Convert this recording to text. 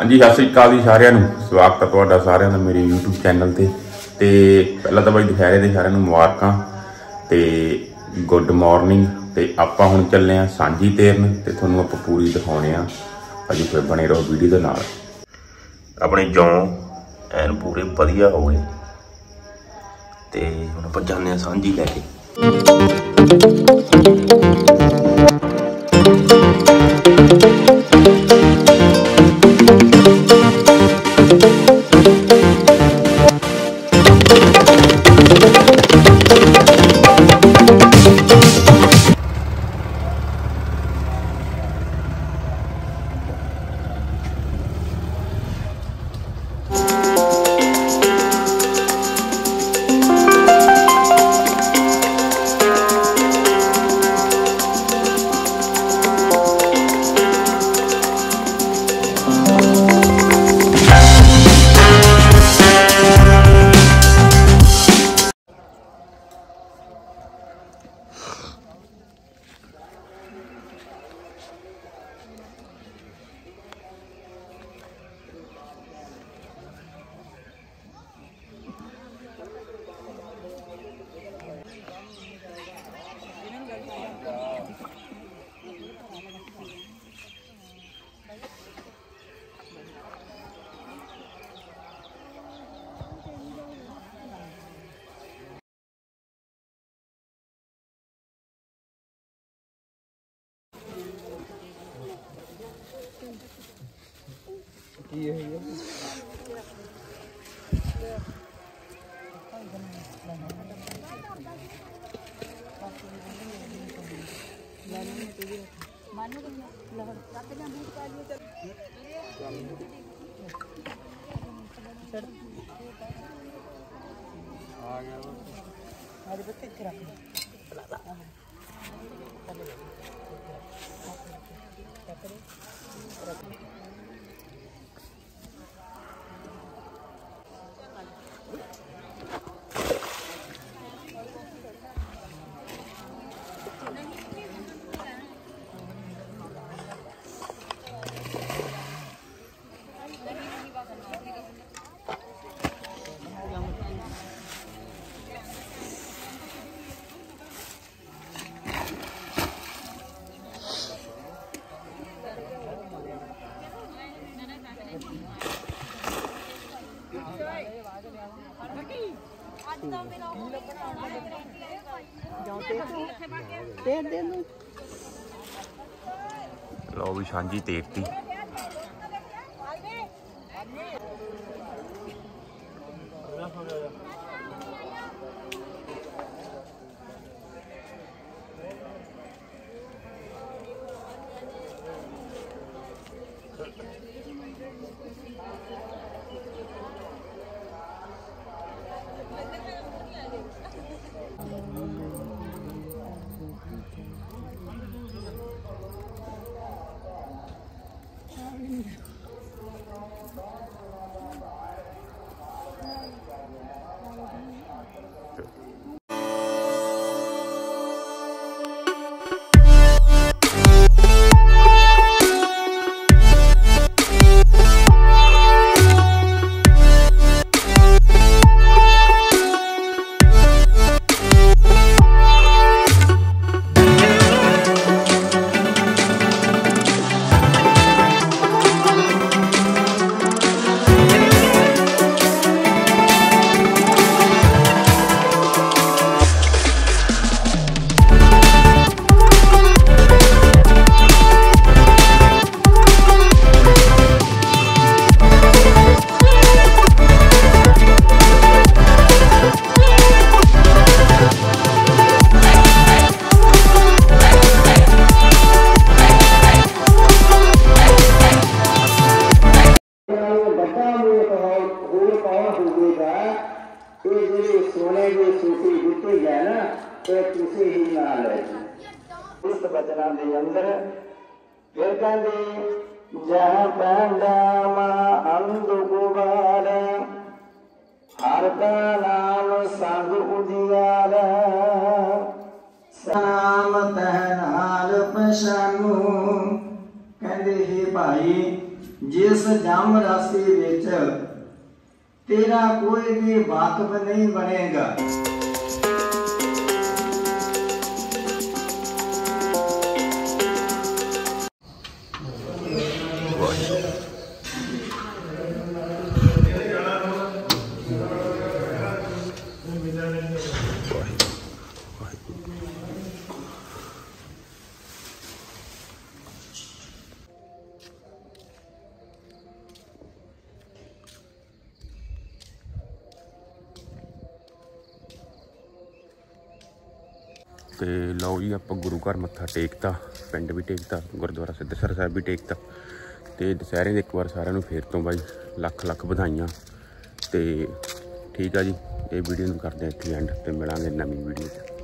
ਹਾਂਜੀ, ਸਤਿ ਸ੍ਰੀ ਅਕਾਲ ਜੀ ਸਾਰਿਆਂ ਨੂੰ। ਸਵਾਗਤ ਹੈ ਤੁਹਾਡਾ ਸਾਰਿਆਂ ਦਾ ਮੇਰੇ YouTube ਚੈਨਲ ਤੇ। ਤੇ ਪਹਿਲਾਂ ਤਾਂ ਬਾਈ ਦੁਪਹਿਰੇ ਦੇ ਸਾਰਿਆਂ ਨੂੰ ਮੁਬਾਰਕਾਂ ਤੇ ਗੁੱਡ ਮਾਰਨਿੰਗ ਤੇ ਆਪਾਂ ਹੁਣ ਚੱਲੇ ਆ ਸਾਂਝੀ ਤੇਰਨ ਤੇ ਤੁਹਾਨੂੰ ਆਪਾਂ ਪੂਰੀ ਦਿਖਾਉਣੇ ਆ ਅਜੇ ਫਿਰ ਬਣੇ ਰਹੋ ਵੀਡੀਓ ਦੇ ਨਾਲ। ਆਪਣੇ ਜੌਂ ਐਨ ਪੂਰੇ ਵਧੀਆ ਹੋ ਗਏ। ਤੇ ਹੁਣ ਆਪਾਂ ਜਾਂਦੇ ਆ ਸਾਂਝੀ ਲੈ ਕੇ। iya iya Terima kasih. ਦੇ ਦੇ ਨੂੰ ਲਓ ਵੀ ਸਾਂਝੀ ਤੇਰਤੀ ਜਿਹੜੇ ਸੋਨੇ ਦੇ ਸੂਤੀ ਦਿੱਤੇ ਗਏ ਨਾ ਇਹ ਤੁਸੀਂ ਹੀ ਨਾਲ ਲੈ ਜੀ ਇਸ ਬਚਨਾਂ ਦੇ ਅੰਦਰ ਫਿਰ ਕਹਿੰਦੇ ਜਹ ਪੈਂਦਾ ਮਾ ਅੰਧ ਗੁਬਾਰ ਹਰ ਦਾ ਨਾਮ ਸੰਗ ਉਜਿਆਰ ਸਾਮ ਤਹਿ ਨਾਲ ਪਛਾਨੂ, ਕਹਿੰਦੇ, ਹੀ ਭਾਈ, ਜਿਸ ਜਮ ਰਾਸੀ ਵਿੱਚ ਤੇਰਾ ਕੋਈ ਵੀ ਵਾਕਫ ਨਹੀਂ ਬਣੇਗਾ। ਤੇ ਲਓ ਜੀ, ਆਪਾਂ ਗੁਰੂ ਘਰ ਮੱਥਾ ਟੇਕਤਾ, ਪਿੰਡ ਵੀ ਟੇਕਤਾ, ਗੁਰਦੁਆਰਾ ਸਿੱਧਸਰ ਸਾਹਿਬ ਵੀ ਟੇਕਤਾ। ਤੇ ਦੁਸਹਿਰੇ ਦੇ ਇੱਕ ਵਾਰ ਸਾਰਿਆਂ ਨੂੰ ਫੇਰ ਤੋਂ ਬਾਈ ਲੱਖ ਲੱਖ ਵਧਾਈਆਂ। ਤੇ ਠੀਕ ਆ ਜੀ, ਇਹ ਵੀਡੀਓ ਨੂੰ ਕਰਦੇ ਹਾਂ ਇੱਥੇ ਐਂਡ ਤੇ ਮਿਲਾਂਗੇ ਨਵੀਂ ਵੀਡੀਓ 'ਚ